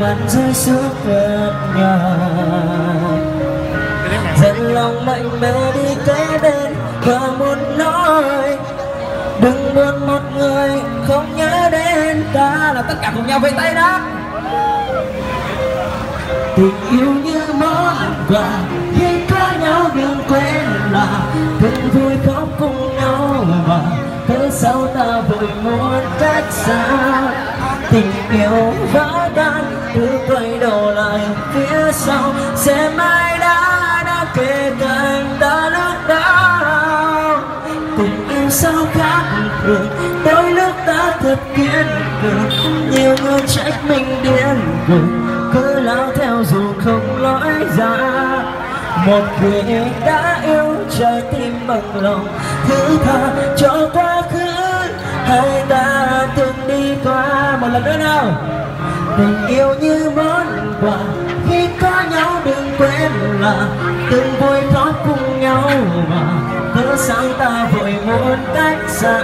mắt rơi xuống vết nhỏ, dần lòng mạnh mẽ đi kế bên và muốn nói đừng buồn một người không nhớ đến ta. Là tất cả cùng nhau về tay đó. Tình yêu như món quà khi có nhau đừng quên là từng vui khóc cùng nhau và thế sau ta vội muốn cách xa. Tình yêu vỡ tan cứ quay đầu lại, phía sau, sẽ mai đã đã kề cạnh đã lúc đó tình yêu sao khác thường đôi lúc ta thật kiên cường. Nhiều người trách mình điên cuồng, cứ lao theo dù không lối ra. Một người đã yêu trái tim bằng lòng. Thứ tha cho quá khứ, hai ta từng đi qua. Một lần nữa nào tình yêu như món quà, khi có nhau đừng quên là từng vui thoát cùng nhau mà cớ sao ta vội muốn cách xa,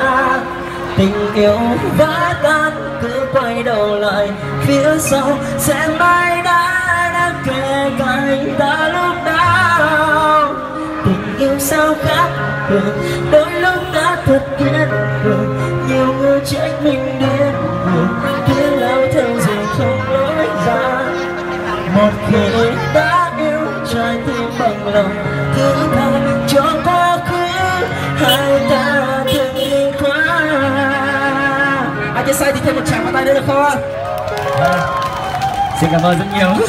tình yêu vỡ tan, cứ quay đầu lại, phía sau sẽ mai đã đã kề cạnh ta lúc đau. tình yêu sao khác được đôi lúc đã thật kiên cường đã yêu trái tim bằng lòng cứ tha cho quá khứ. Hai ta từng đi qua ai chơi sai thì thêm một tràng vào tay nữa được không? Ạ xin cảm ơn rất nhiều